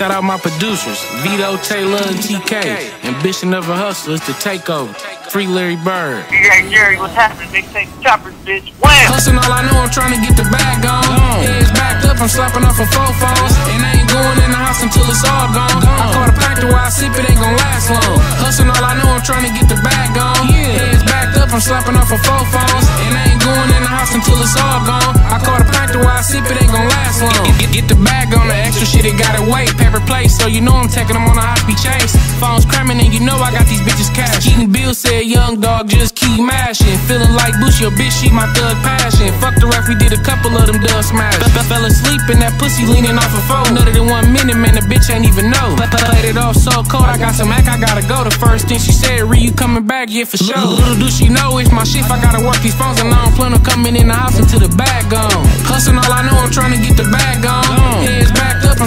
Shout out my producers, Vito, Taylor, and TK. Ambition of a hustler is to take over. Free Larry Bird. Yeah, Jerry, what's happening? Mixtape Trappers, bitch. Wham! Hustling all I know, I'm trying to get the bag on. Heads backed up, I'm slapping off a four phones. And I ain't going in the house until it's all gone. gone. I caught a pack to while I sip, it ain't gonna last long. Hustling all I know, I'm trying to get the bag on. Heads backed up, I'm slapping off a four phones. And I ain't going in the house until it's all gone. I caught a pack to while I sip, it ain't gonna last long. Get, the bag on, the extra shit, it gotta wait. Paper plate, so you know I'm taking them on a high chase. Phones cramming, and you know I got these bitches cash. Keaton Bill said, Young dog, just keep mashing. Feeling like Bush, your bitch, she my thug passion. Fuck the ref, we did a couple of them dub smash. F- fell asleep in that pussy leaning off a phone. Nutted in one minute, man, the bitch ain't even know. Pla- Played it off so cold, I got some act, I gotta go. The first thing she said, Rie, you coming back? Yeah, for sure. Little do she know it's my shift, I gotta work these phones, and I don't plan on coming in the house until the bag gone. Hustling all I know, I'm trying to get the bag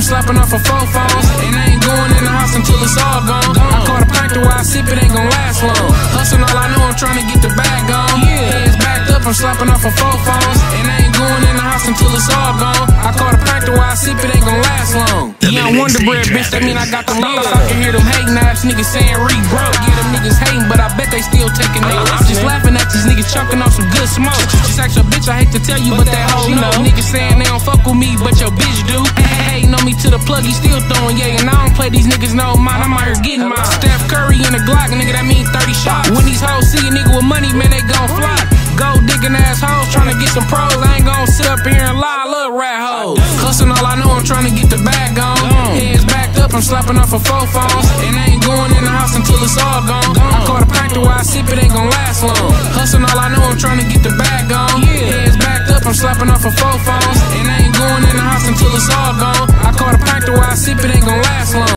slapping off a four phones. And I ain't going in the house until it's all gone. I caught a pint to while I sip, it ain't gonna last long. Hustling all I know, I'm trying to get the bag on. Heads backed up, I'm slapping off a four phones. And I ain't going in the house until it's all gone. I caught a pint to while I sip, it ain't gonna last long. Young Wonda Bread, bitch, that mean I got them lows. I can hear them hating ass niggas saying Rie broke. Yeah, them niggas hating, but I bet they still taking names. I'm just laughing at these niggas chucking off some good smoke. Just ask your bitch, I hate to tell you, but that hoe know. Niggas saying they don't fuck with me, but your bitch the plug, he still throwing yeah, and I don't play these niggas no mind. I'm out here getting mine. Steph Curry in a Glock, nigga, that mean 30 shots. When these hoes see a nigga with money, man, they gon' fly. Gold digging ass hoes trying to get some pros. I ain't gon' sit up here and lie. I love rat hoes. Hustling all I know, I'm trying to get the bag on. Heads backed up, I'm slapping off a four phones. And I ain't going in the house until it's all gone. I caught a pack to while I sip, it ain't gon' last long. Hustling all I know, I'm trying to get the bag on. Heads backed up, I'm slapping off a four phones. And I ain't going in the house until it's